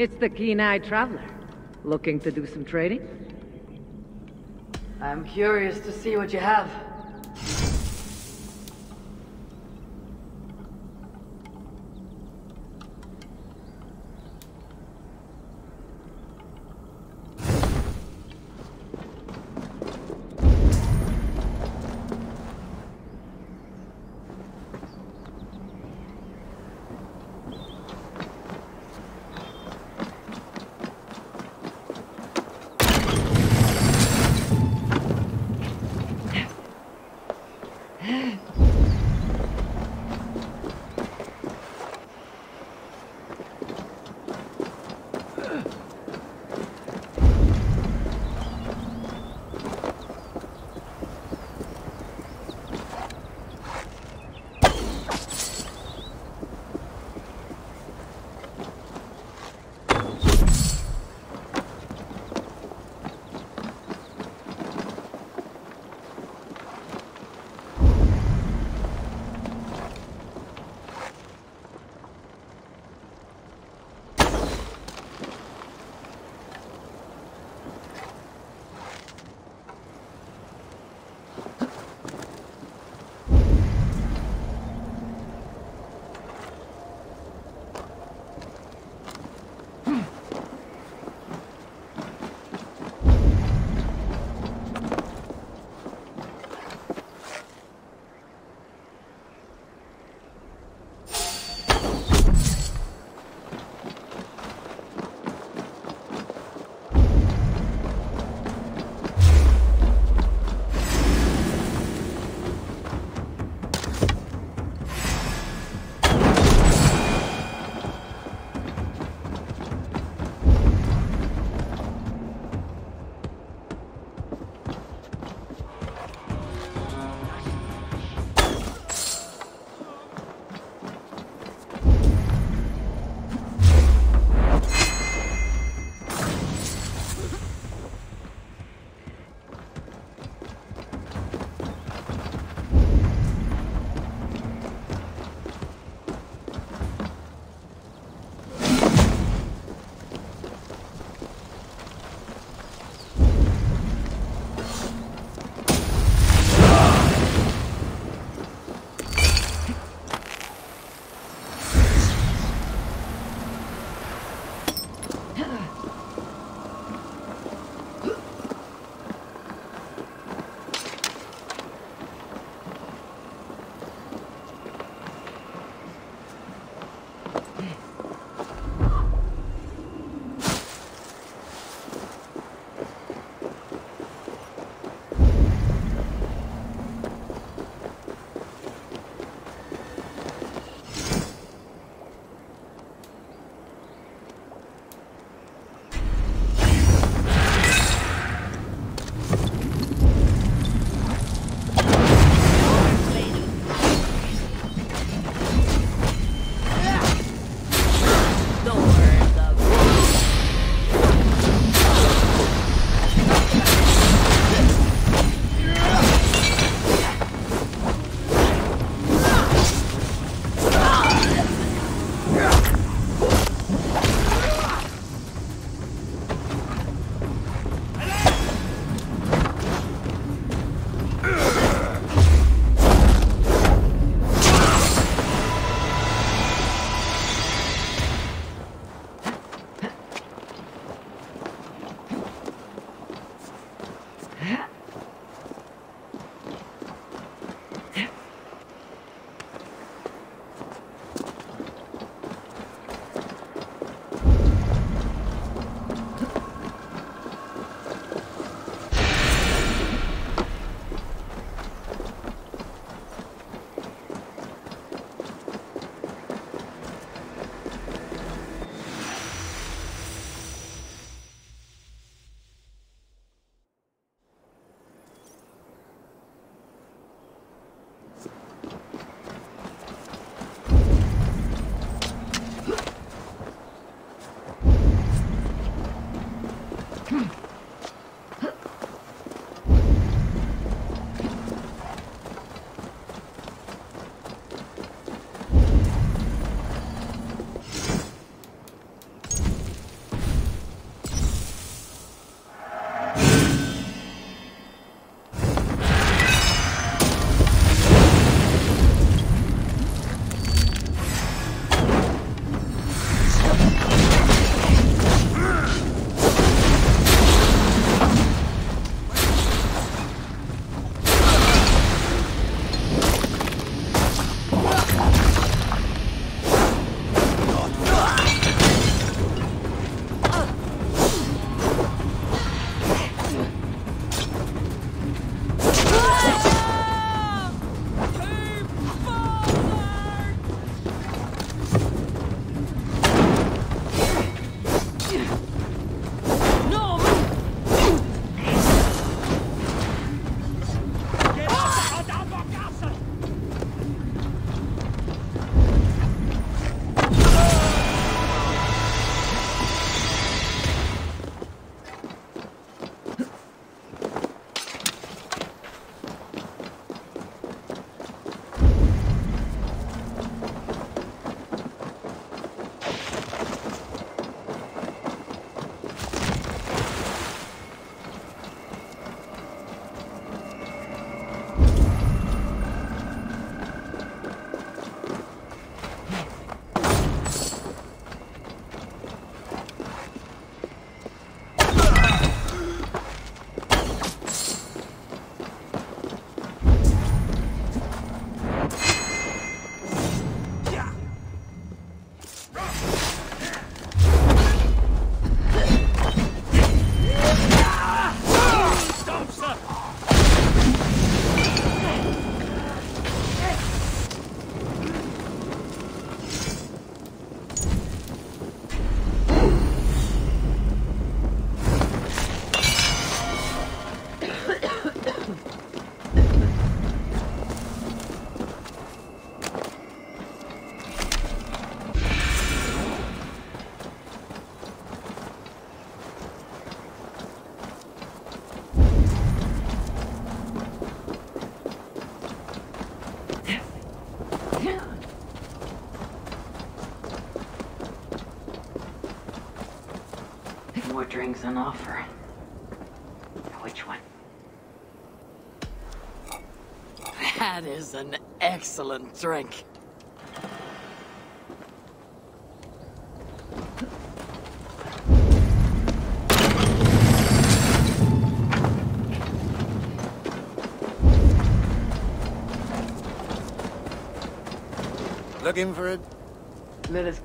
it's the keen-eyed traveler. Looking to do some trading? I'm curious to see what you have. Things on offer. Which one? That is an excellent drink. Looking for it? Let us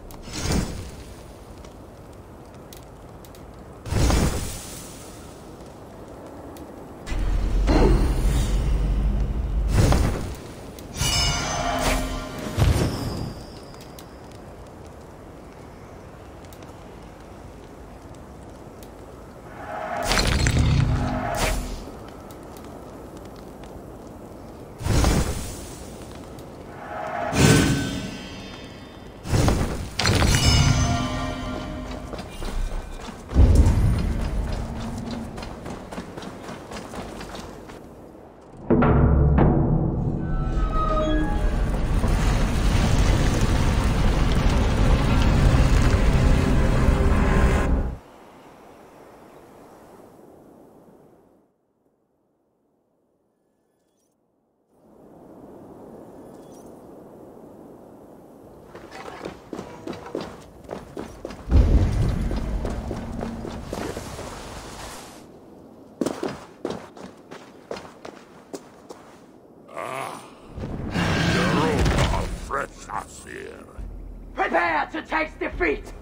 Europa